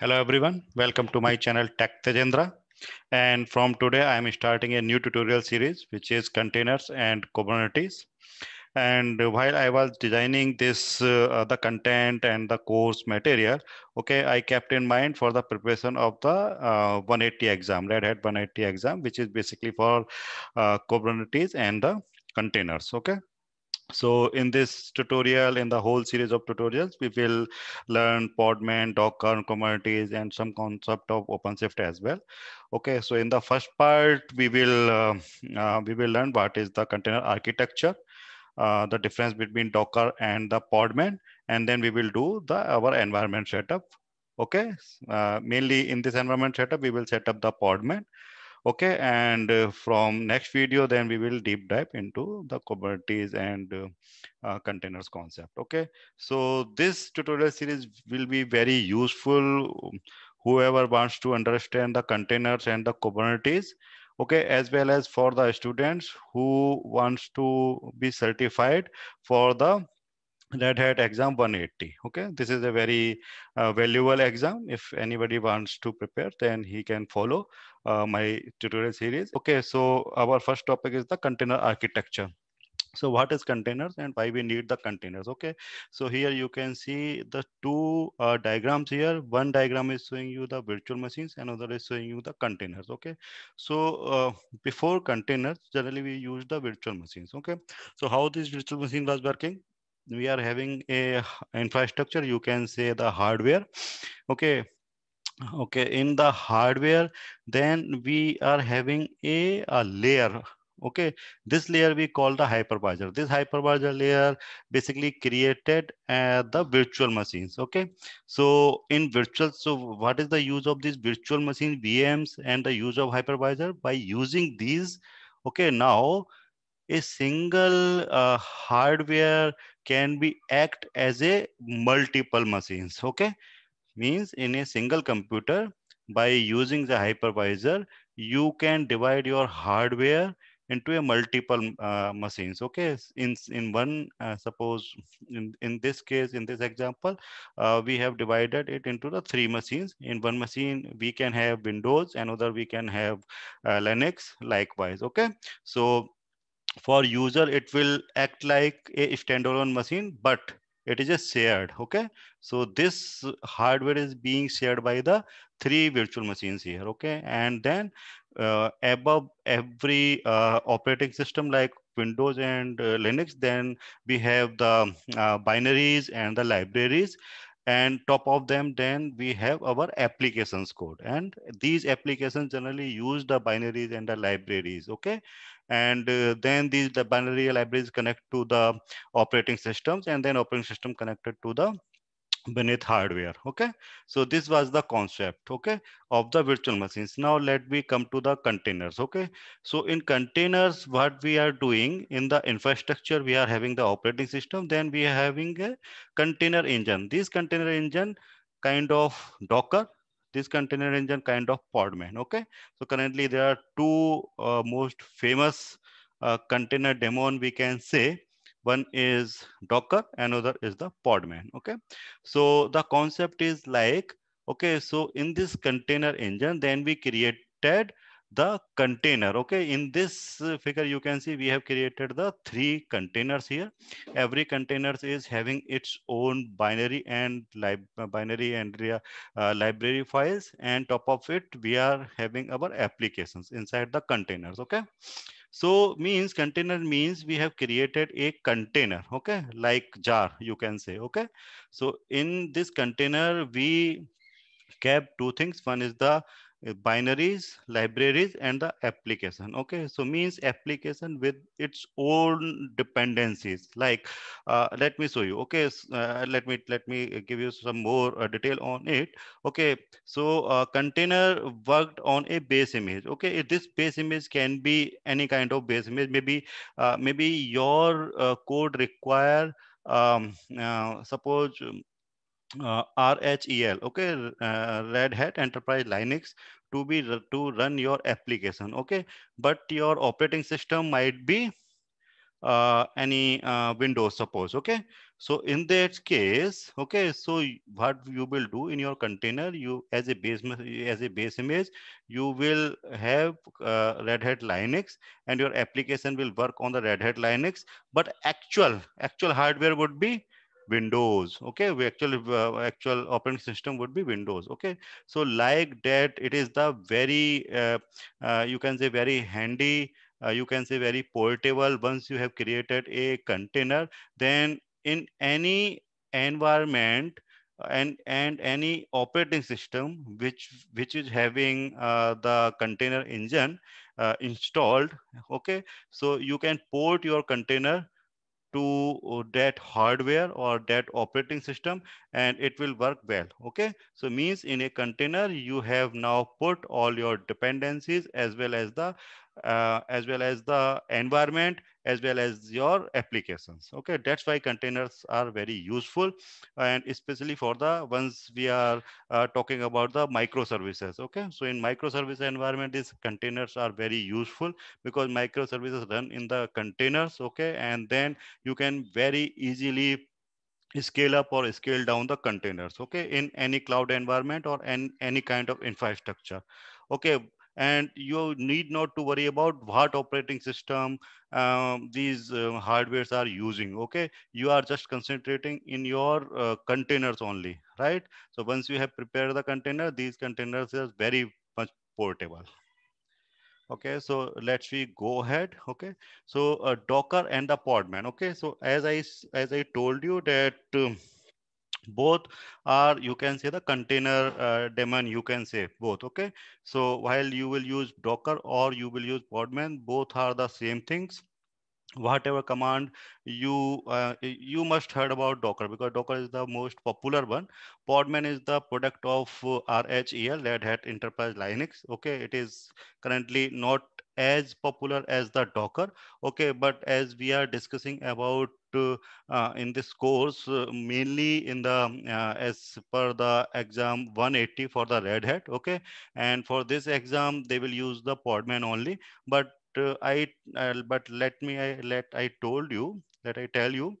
Hello everyone, welcome to my channel Tech Tejendra. And from today, I am starting a new tutorial series, which is containers and Kubernetes. And while I was designing this, uh, the content and the course material, okay, I kept in mind for the preparation of the uh, 180 exam, Red Hat 180 exam, which is basically for uh, Kubernetes and the containers, okay? So in this tutorial, in the whole series of tutorials, we will learn Podman, Docker, Kubernetes, and some concept of OpenShift as well. Okay, so in the first part, we will uh, uh, we will learn what is the container architecture, uh, the difference between Docker and the Podman, and then we will do the our environment setup. Okay, uh, mainly in this environment setup, we will set up the Podman okay and uh, from next video then we will deep dive into the kubernetes and uh, containers concept okay so this tutorial series will be very useful whoever wants to understand the containers and the kubernetes okay as well as for the students who wants to be certified for the Red Hat exam 180. Okay, this is a very uh, valuable exam. If anybody wants to prepare, then he can follow uh, my tutorial series. Okay, so our first topic is the container architecture. So what is containers and why we need the containers? Okay, so here you can see the two uh, diagrams here. One diagram is showing you the virtual machines, another is showing you the containers. Okay, so uh, before containers, generally we use the virtual machines. Okay, so how this virtual machine was working? we are having a infrastructure you can say the hardware okay okay in the hardware then we are having a, a layer. Okay this layer we call the hypervisor. This hypervisor layer basically created uh, the virtual machines. Okay so in virtual so what is the use of these virtual machine vms and the use of hypervisor? By using these okay now a single uh, hardware can be act as a multiple machines. Okay means in a single computer by using the hypervisor you can divide your hardware into a multiple uh, machines. Okay in in one uh, suppose in, in this case in this example uh, we have divided it into the three machines. In one machine we can have windows another we can have uh, linux likewise okay? So for user it will act like a standalone machine but it is a shared okay? So this hardware is being shared by the three virtual machines here okay? And then uh, above every uh, operating system like windows and uh, linux then we have the uh, binaries and the libraries and top of them then we have our applications code. And these applications generally use the binaries and the libraries okay? And uh, then these the binary libraries connect to the operating systems and then operating system connected to the beneath hardware okay? So this was the concept okay of the virtual machines. Now let me come to the containers okay? So in containers what we are doing in the infrastructure we are having the operating system then we are having a container engine. This container engine kind of docker this container engine kind of podman okay? So currently there are two uh, most famous uh, container daemon we can say one is docker another is the podman okay? So the concept is like okay so in this container engine then we created the container okay? In this uh, figure you can see we have created the three containers here. Every containers is having its own binary and lib uh, binary and uh, library files. And top of it we are having our applications inside the containers okay so means container means we have created a container okay? Like jar you can say okay? So in this container we kept two things. One is the binaries libraries and the application. Okay so means application with its own dependencies. Like uh, let me show you. Okay uh, let me let me give you some more uh, detail on it. Okay so uh, container worked on a base image. Okay this base image can be any kind of base image maybe uh, maybe your code require um, suppose uh, RHEL, okay, uh, Red Hat Enterprise Linux to be to run your application, okay, but your operating system might be uh, any uh, Windows, suppose, okay. So in that case, okay, so what you will do in your container, you as a base as a base image, you will have uh, Red Hat Linux, and your application will work on the Red Hat Linux. But actual actual hardware would be windows okay? We actually uh, actual operating system would be windows okay? So like that it is the very uh, uh, you can say very handy uh, you can say very portable. Once you have created a container then in any environment and and any operating system which which is having uh, the container engine uh, installed okay? So you can port your container to uh, that hardware or that operating system and it will work well okay? So means in a container you have now put all your dependencies as well as the uh, as well as the environment as well as your applications. Okay that's why containers are very useful and especially for the ones we are uh, talking about the microservices. Okay so in microservice environment these containers are very useful because microservices run in the containers. Okay and then you can very easily scale up or scale down the containers. Okay in any cloud environment or in any kind of infrastructure. Okay and you need not to worry about what operating system um, these uh, hardwares are using okay? You are just concentrating in your uh, containers only right? So once you have prepared the container these containers are very much portable. Okay so let's we go ahead okay? So uh, docker and the podman okay? So as i as i told you that um, both are you can say the container uh, daemon you can say both okay? So while you will use docker or you will use podman both are the same things. Whatever command you uh, you must heard about docker because docker is the most popular one. Podman is the product of uh, rhel red hat enterprise linux okay? It is currently not as popular as the docker okay but as we are discussing about uh, uh, in this course uh, mainly in the uh, as per the exam 180 for the red hat okay and for this exam they will use the podman only but uh, I uh, but let me I let I told you that I tell you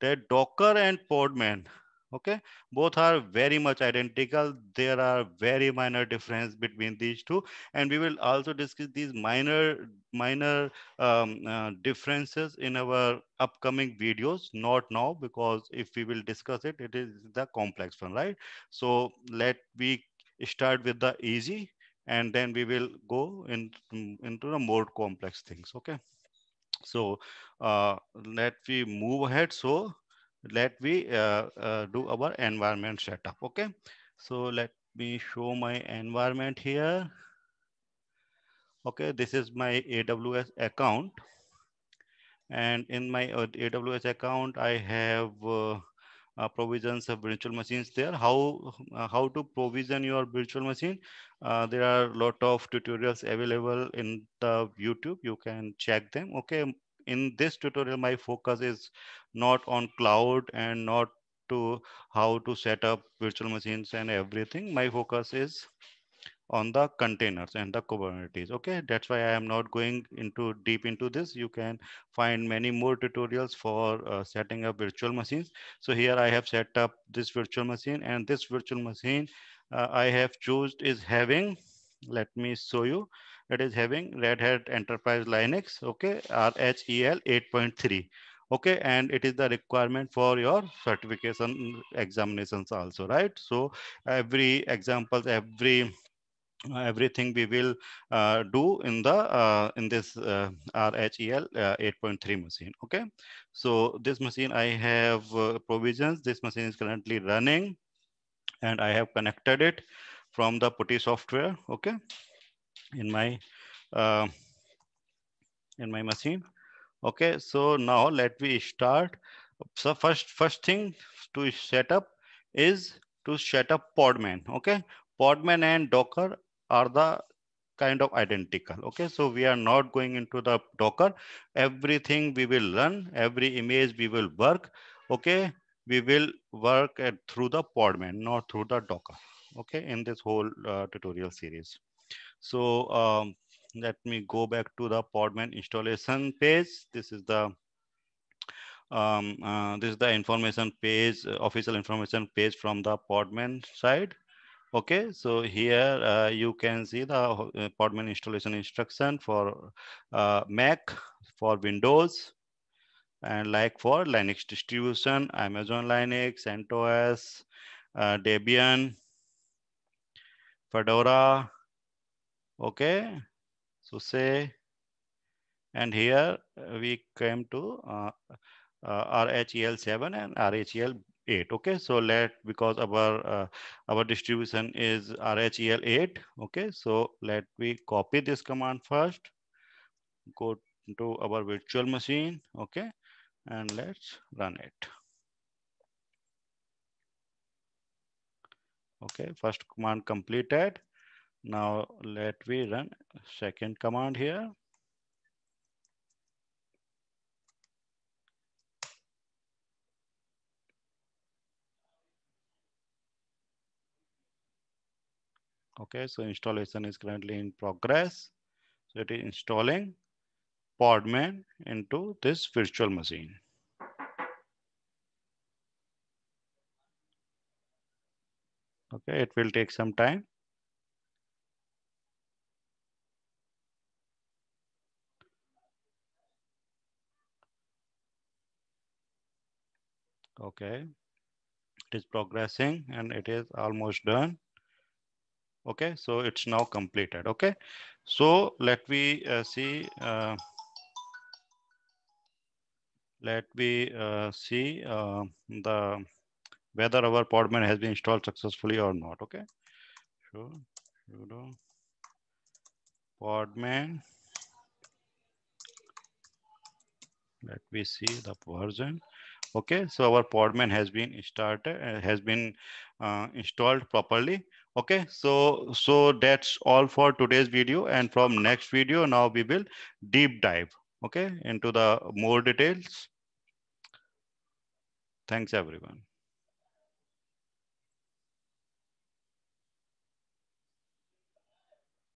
that Docker and Podman okay? Both are very much identical. There are very minor difference between these two. And we will also discuss these minor minor um, uh, differences in our upcoming videos. Not now because if we will discuss it it is the complex one right? So let me start with the easy and then we will go in, into the more complex things okay? So uh, let we move ahead. So let we uh, uh, do our environment setup okay? So let me show my environment here. Okay this is my aws account. And in my uh, aws account i have uh, uh, provisions of virtual machines there. How uh, how to provision your virtual machine? Uh, there are a lot of tutorials available in the youtube. You can check them okay in this tutorial my focus is not on cloud and not to how to set up virtual machines and everything my focus is on the containers and the Kubernetes. Okay, that's why I am not going into deep into this. You can find many more tutorials for uh, setting up virtual machines. So here I have set up this virtual machine and this virtual machine uh, I have chosen is having, let me show you, it is having Red Hat Enterprise Linux, okay, RHEL 8.3 okay and it is the requirement for your certification examinations also right so every examples every everything we will uh, do in the uh, in this uh, RHEL uh, 8.3 machine. Okay, so this machine I have uh, provisions. This machine is currently running, and I have connected it from the PuTTY software. Okay, in my uh, in my machine. Okay, so now let me start. So first first thing to set up is to set up Podman. Okay, Podman and Docker are the kind of identical okay so we are not going into the docker everything we will run every image we will work okay we will work at, through the podman not through the docker okay in this whole uh, tutorial series so um, let me go back to the podman installation page this is the um, uh, this is the information page, uh, official information page from the Podman side. Okay, so here uh, you can see the uh, Podman installation instruction for uh, Mac, for Windows, and like for Linux distribution, Amazon Linux, CentOS, uh, Debian, Fedora. Okay, so say, and here we came to uh, uh, RHEL7 and RHEL8. Okay, so let because our uh, our distribution is RHEL8. Okay, so let me copy this command first. Go to our virtual machine. Okay, and let's run it. Okay, first command completed. Now let me run second command here. Okay, so installation is currently in progress. So it is installing Podman into this virtual machine. Okay, it will take some time. Okay, it is progressing and it is almost done. Okay, so it's now completed. Okay, so let me uh, see. Uh, let me uh, see uh, the whether our podman has been installed successfully or not. Okay, so sudo podman. Let me see the version. Okay, so our podman has been started, uh, has been uh, installed properly. Okay, so so that's all for today's video. And from next video, now we will deep dive. Okay, into the more details. Thanks everyone.